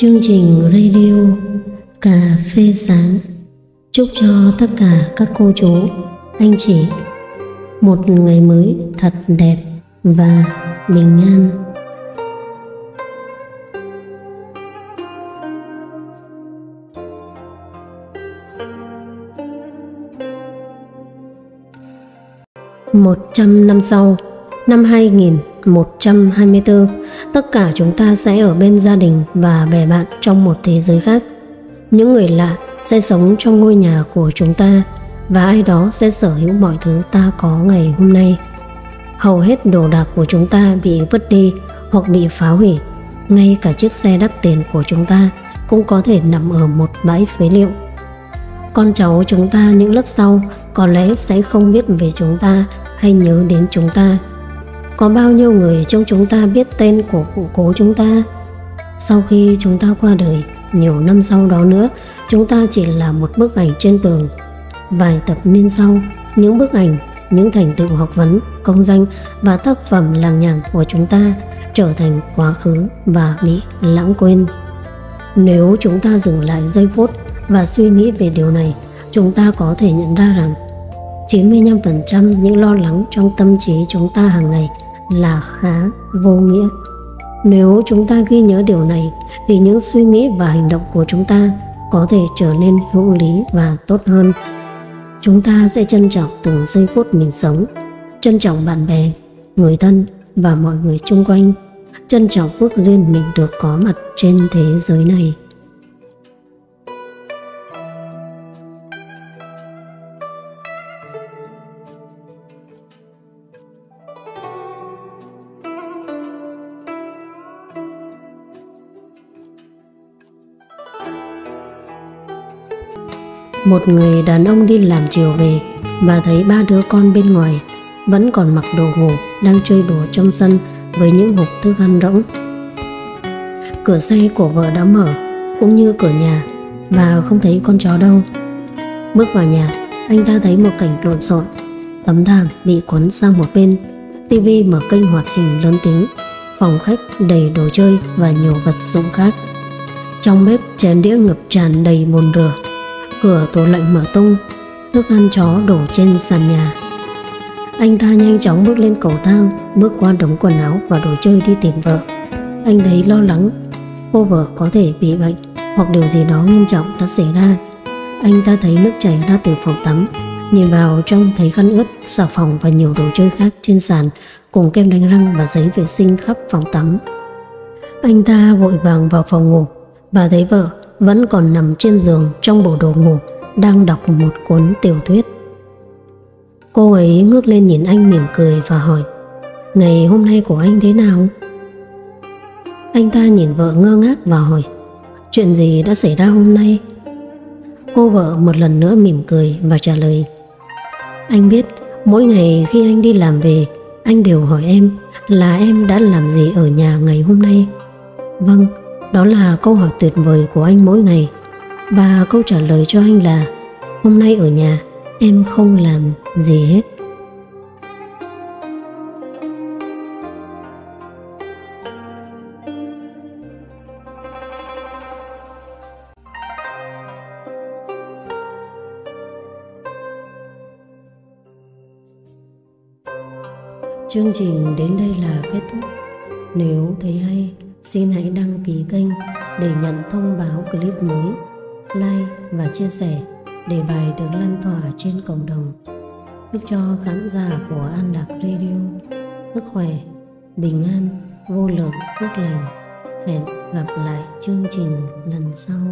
Chương trình radio Cà phê sáng. Chúc cho tất cả các cô chú, anh chị Một ngày mới thật đẹp và bình an. Một trăm năm sau, năm 2124, tất cả chúng ta sẽ ở bên gia đình và bè bạn trong một thế giới khác. Những người lạ sẽ sống trong ngôi nhà của chúng ta, và ai đó sẽ sở hữu mọi thứ ta có ngày hôm nay. Hầu hết đồ đạc của chúng ta bị vứt đi hoặc bị phá hủy. Ngay cả chiếc xe đắt tiền của chúng ta cũng có thể nằm ở một bãi phế liệu. Con cháu chúng ta những lớp sau có lẽ sẽ không biết về chúng ta hay nhớ đến chúng ta có bao nhiêu người trong chúng ta biết tên của cụ cố chúng ta? Sau khi chúng ta qua đời, nhiều năm sau đó nữa, chúng ta chỉ là một bức ảnh trên tường. Vài tập niên sau, những bức ảnh, những thành tựu học vấn, công danh và tác phẩm làng nhàng của chúng ta trở thành quá khứ và bị lãng quên. Nếu chúng ta dừng lại giây phút và suy nghĩ về điều này, chúng ta có thể nhận ra rằng 95% những lo lắng trong tâm trí chúng ta hàng ngày là khá vô nghĩa. Nếu chúng ta ghi nhớ điều này, thì những suy nghĩ và hành động của chúng ta có thể trở nên hữu lý và tốt hơn. Chúng ta sẽ trân trọng từng giây phút mình sống, trân trọng bạn bè, người thân và mọi người chung quanh, trân trọng phước duyên mình được có mặt trên thế giới này. Một người đàn ông đi làm chiều về và thấy ba đứa con bên ngoài vẫn còn mặc đồ ngủ, đang chơi đùa trong sân với những hộp thức ăn rỗng. Cửa xe của vợ đã mở, cũng như cửa nhà, và không thấy con chó đâu. Bước vào nhà, anh ta thấy một cảnh lộn xộn. Tấm thảm bị quấn sang một bên. Tivi mở kênh hoạt hình lớn tiếng. Phòng khách đầy đồ chơi và nhiều vật dụng khác. Trong bếp chén đĩa ngập tràn đầy bồn rửa. Cửa tủ lạnh mở tung Thức ăn chó đổ trên sàn nhà. Anh ta nhanh chóng bước lên cầu thang Bước qua đống quần áo và đồ chơi đi tìm vợ. Anh thấy lo lắng Cô vợ có thể bị bệnh Hoặc điều gì đó nghiêm trọng đã xảy ra. Anh ta thấy nước chảy ra từ phòng tắm Nhìn vào trong thấy khăn ướt, xà phòng và nhiều đồ chơi khác trên sàn cùng kem đánh răng và giấy vệ sinh khắp phòng tắm. Anh ta vội vàng vào phòng ngủ và thấy vợ vẫn còn nằm trên giường trong bộ đồ ngủ đang đọc một cuốn tiểu thuyết. Cô ấy ngước lên nhìn anh mỉm cười và hỏi Ngày hôm nay của anh thế nào? Anh ta nhìn vợ ngơ ngác và hỏi Chuyện gì đã xảy ra hôm nay? Cô vợ một lần nữa mỉm cười và trả lời Anh biết mỗi ngày khi anh đi làm về Anh đều hỏi em là em đã làm gì ở nhà ngày hôm nay Vâng, đó là câu hỏi tuyệt vời của anh mỗi ngày Và câu trả lời cho anh là, Hôm nay ở nhà, em không làm gì hết Chương trình đến đây là kết thúc. Nếu thấy hay Xin hãy đăng ký kênh để nhận thông báo clip mới, like và chia sẻ để bài được lan tỏa trên cộng đồng. Chúc cho khán giả của An Lạc Radio sức khỏe, bình an, vô lượng, phước lành. Hẹn gặp lại chương trình lần sau.